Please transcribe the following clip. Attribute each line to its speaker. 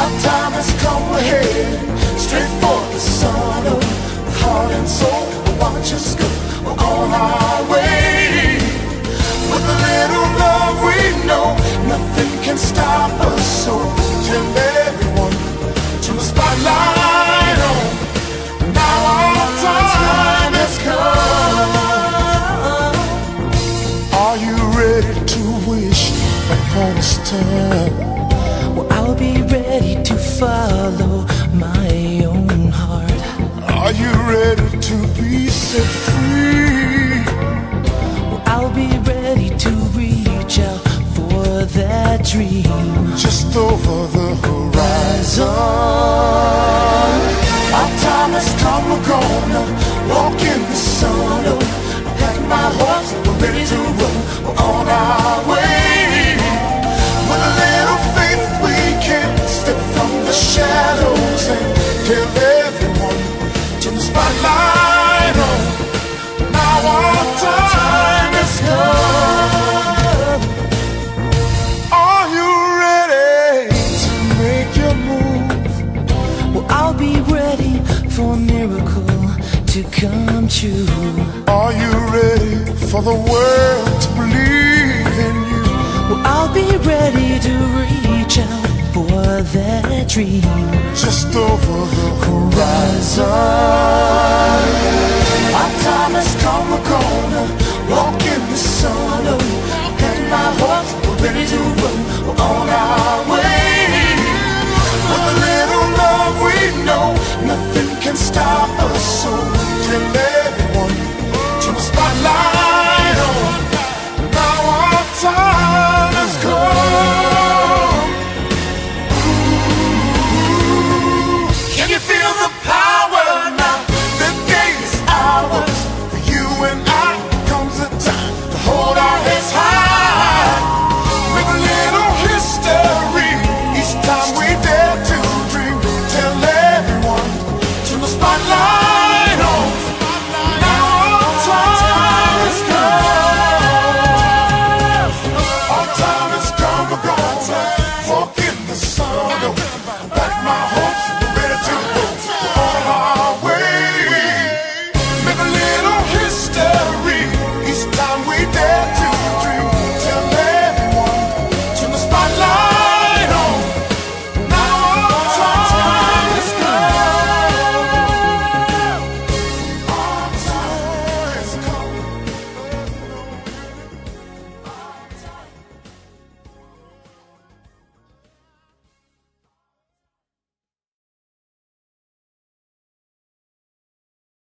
Speaker 1: Our time has come, ahead, straight for the sun. With heart and soul, we watch us go. We're on our way. With a little love, we know nothing can stop us. So tell everyone, turn the spotlight. Now our time has
Speaker 2: come.
Speaker 1: Are you ready to wish upon a star?
Speaker 2: Well, I'll be ready follow my own heart.
Speaker 1: Are you ready to be set free?
Speaker 2: Well, I'll be ready to reach out for that dream.
Speaker 1: Just over the horizon. Our time has come, we're gonna
Speaker 2: for a miracle to come true.
Speaker 1: Are you ready for the world to believe in you?
Speaker 2: Well, I'll be ready to reach out for that dream.
Speaker 1: Just over the horizon. Our time has come,